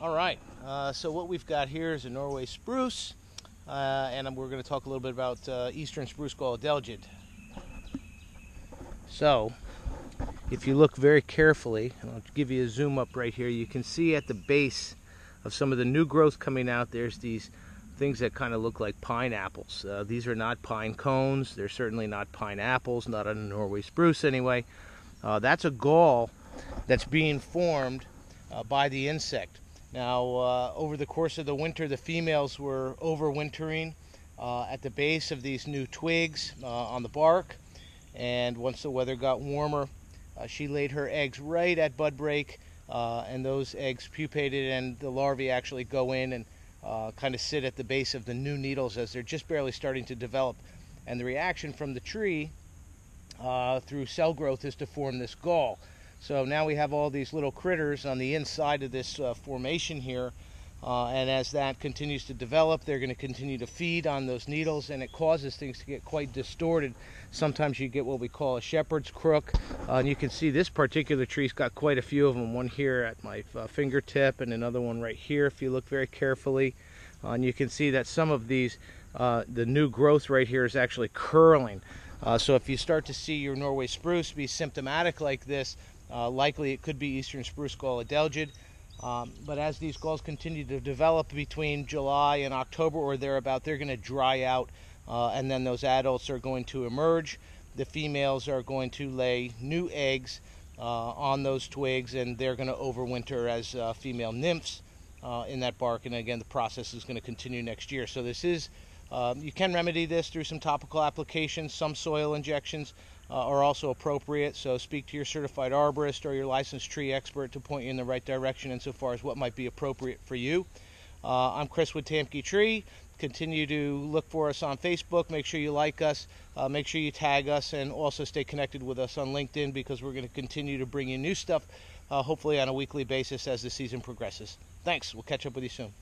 All right, uh, so what we've got here is a Norway spruce, uh, and we're going to talk a little bit about uh, eastern spruce gall adelgid. So, if you look very carefully, and I'll give you a zoom up right here, you can see at the base of some of the new growth coming out, there's these things that kind of look like pineapples. Uh, these are not pine cones, they're certainly not pineapples, not a Norway spruce anyway. Uh, that's a gall that's being formed uh, by the insect. Now, uh, over the course of the winter, the females were overwintering uh, at the base of these new twigs uh, on the bark. And once the weather got warmer, uh, she laid her eggs right at bud break, uh, and those eggs pupated, and the larvae actually go in and kind of sit at the base of the new needles as they're just barely starting to develop. And the reaction from the tree through cell growth is to form this gall. So now we have all these little critters on the inside of this uh, formation here. Uh, and as that continues to develop, they're going to continue to feed on those needles, and it causes things to get quite distorted. Sometimes you get what we call a shepherd's crook. Uh, and you can see this particular tree's got quite a few of them. One here at my uh, fingertip, and another one right here if you look very carefully. Uh, and you can see that some of these, uh, the new growth right here is actually curling. so if you start to see your Norway spruce be symptomatic like this, uh, likely it could be eastern spruce gall adelgid. Um, but as these galls continue to develop between July and October or thereabout, they're going to dry out, uh, and then those adults are going to emerge. The females are going to lay new eggs uh, on those twigs, and they're going to overwinter as uh, female nymphs uh, in that bark. And again, the process is going to continue next year. So this is um, you can remedy this through some topical applications, some soil injections uh, are also appropriate. So speak to your certified arborist or your licensed tree expert to point you in the right direction insofar as what might be appropriate for you. Uh, I'm Chris with Tamke Tree. Continue to look for us on Facebook. Make sure you like us. Uh, make sure you tag us and also stay connected with us on LinkedIn because we're going to continue to bring you new stuff, uh, hopefully on a weekly basis as the season progresses. Thanks. We'll catch up with you soon.